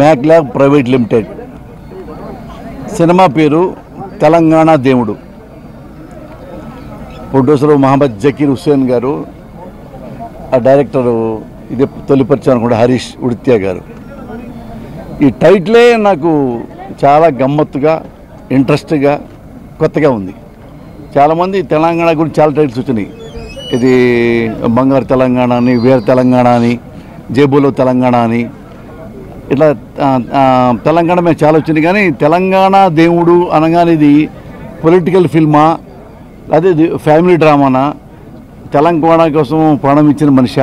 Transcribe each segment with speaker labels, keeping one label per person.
Speaker 1: మ్యాక్లాబ్ private limited. Cinema పేరు తెలంగాణ దేవుడు. Producer Mohammed Zakir Hussain గారు ఆ డైరెక్టరు ఇది తొలిపరిచారు అనుకుంటే హరీష్ ఉడిత్యా గారు. ఈ టైటిలే నాకు చాలా గమ్మత్తుగా ఇంట్రెస్ట్గా కొత్తగా ఉంది. చాలామంది తెలంగాణ గురించి చాలా టైటిల్స్ వచ్చినాయి. ఇది బంగారు తెలంగాణ అని వీర తెలంగాణ అని జేబులో తెలంగాణ అని ఇట్లా తెలంగాణ మీద చాలా వచ్చింది. కానీ తెలంగాణ దేవుడు అనగానే ఇది పొలిటికల్ ఫిల్మా అదే ఫ్యామిలీ డ్రామానా తెలంగాణ కోసం ప్రాణం ఇచ్చిన మనిష?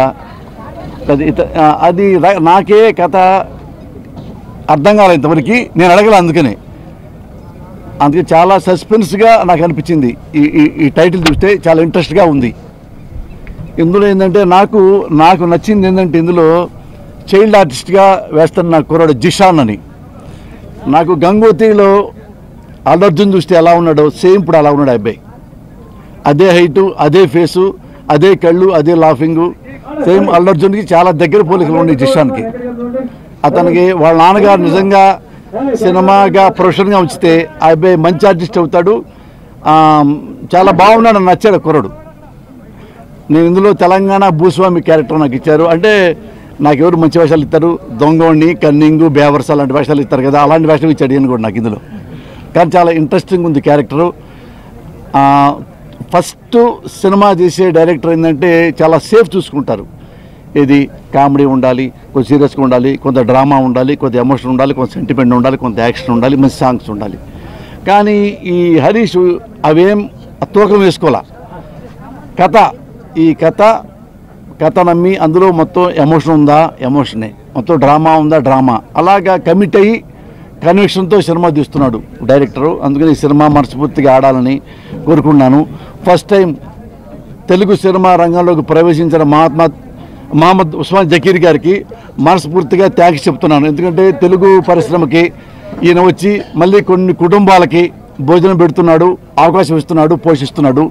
Speaker 1: అది అది రా- నాకే కథ అర్థం కాలేదు ఇంతవరకు. నేను అడగలే అందుకనే. అందుకే చాలా సస్పెన్స్గా నాకు అనిపించింది. ఈ ఈ ఈ టైటిల్ చూస్తే చాలా ఇంట్రెస్ట్గా ఉంది. ఇందులో ఏంటంటే నాకు నాకు నచ్చింది ఏంటంటే ఇందులో చైల్డ్ ఆర్టిస్ట్గా వేస్తున్న కుర్రాడు జిషాన్ అని. నాకు గంగోత్రిలో అల్లర్జున్ చూస్తే ఎలా ఉన్నాడో సేమ్ ఇప్పుడు అలా ఉన్నాడు ఆ అబ్బాయి. అదే హైటు అదే ఫేసు అదే కళ్ళు అదే లాఫింగు సేమ్ అల్లర్జున్కి చాలా దగ్గర పోలికలు ఉన్నాయి జిషాన్కి. అతనికి వాళ్ళ నాన్నగారు నిజంగా సినిమాగా ప్రొఫెషన్గా ఉంచితే ఆ అబ్బాయి మంచి ఆర్టిస్ట్ అవుతాడు. చాలా బాగున్నాడు నచ్చాడు కుర్రడు. నేను ఇందులో తెలంగాణ భూస్వామి క్యారెక్టర్ నాకు ఇచ్చారు. అంటే నాకు ఎవరు మంచి వేషాలు ఇస్తారు? దొంగోణ్ణి కన్నింగు బేవర్స్ అలాంటి వేషాలు ఇస్తారు కదా అలాంటి వేషాలు ఇచ్చాడు ఈయన కూడా నాకు ఇందులో. కానీ చాలా ఇంట్రెస్టింగ్ ఉంది క్యారెక్టరు ఫస్ట్ సినిమా చేసే డైరెక్టర్ ఏంటంటే చాలా సేఫ్ చూసుకుంటారు. ఇది కామెడీ ఉండాలి కొంచెం సీరియస్గా ఉండాలి కొంత డ్రామా ఉండాలి కొంత ఎమోషన్ ఉండాలి కొంత సెంటిమెంట్ ఉండాలి కొంత యాక్షన్ ఉండాలి మంచి సాంగ్స్ ఉండాలి. కానీ ఈ హరీష్ అవేం తూకం వేసుకోవాలా కథ ఈ కథ కథ నమ్మి అందులో మొత్తం ఎమోషన్ ఉందా? ఎమోషనే మొత్తం డ్రామా ఉందా? డ్రామా అలాగా కమిట్ అయ్యి కన్విక్షన్తో సినిమా తీస్తున్నాడు డైరెక్టరు అందుకని ఈ సినిమా మనస్ఫూర్తిగా ఆడాలని కోరుకున్నాను ఫస్ట్ టైం తెలుగు సినిమా రంగంలోకి ప్రవేశించిన మహాత్మా మహమ్మద్ ఉస్మాన్ జకీర్ గారికి మనస్ఫూర్తిగా థ్యాంక్స్ చెప్తున్నాను. ఎందుకంటే తెలుగు పరిశ్రమకి ఈయన వచ్చి మళ్ళీ కొన్ని కుటుంబాలకి భోజనం పెడుతున్నాడు అవకాశం ఇస్తున్నాడు పోషిస్తున్నాడు.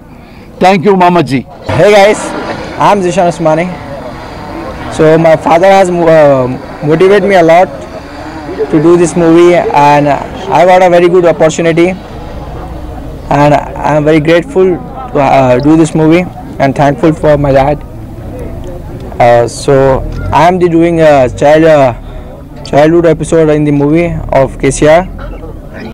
Speaker 1: Thank you Mohammed
Speaker 2: hey guys I'm Zishan Usmani. So my father has uh, motivated me a lot to do this movie, and I got a very good opportunity, and I'm very grateful to uh, do this movie and thankful for my dad. Uh, so I am doing a child uh, childhood episode in the movie of KCR.